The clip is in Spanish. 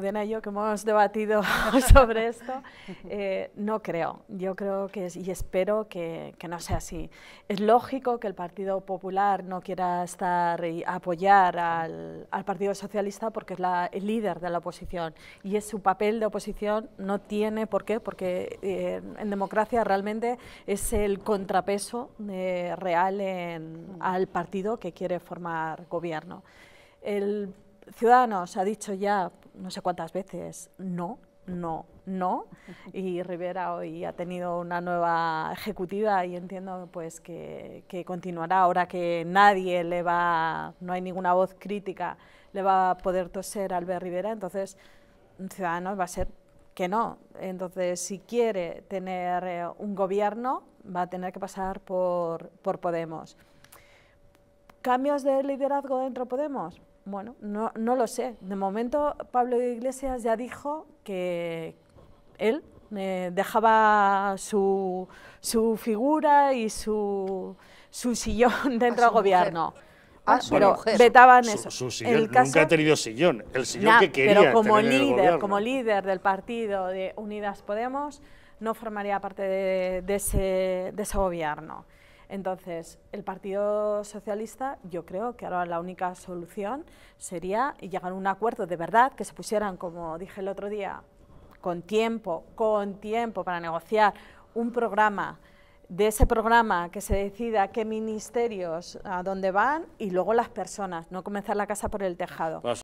Diana yo que hemos debatido sobre esto, eh, no creo. Yo creo que y espero que, que, no sea así. Es lógico que el Partido Popular no quiera estar y apoyar al, Partido Socialista porque es la, el líder de la oposición y es su papel de oposición no tiene por qué, porque eh, en democracia realmente es el contrapeso eh, real al partido que quiere formar gobierno. El Ciudadanos ha dicho ya no sé cuántas veces no, no, no. Y Rivera hoy ha tenido una nueva ejecutiva y entiendo pues que, que, continuará ahora que nadie le va, no hay ninguna voz crítica, le va a poder toser a Albert Rivera, entonces Ciudadanos va a ser que no. Entonces, si quiere tener eh, un gobierno, va a tener que pasar por, por Podemos. ¿Cambios de liderazgo dentro de Podemos? Bueno, no, no lo sé. De momento, Pablo Iglesias ya dijo que él eh, dejaba su, su, figura y su, su sillón dentro del gobierno. Ah, pero vetaban eso. Su, su sillón el caso, nunca ha tenido sillón, el sillón nah, que quería Pero como tener líder, como líder del partido de Unidas Podemos, no formaría parte de, de, ese, de ese gobierno. Entonces, el Partido Socialista, yo creo que ahora la única solución sería llegar a un acuerdo de verdad, que se pusieran, como dije el otro día, con tiempo, con tiempo para negociar un programa, de ese programa que se decida qué ministerios a dónde van y luego las personas, no comenzar la casa por el tejado.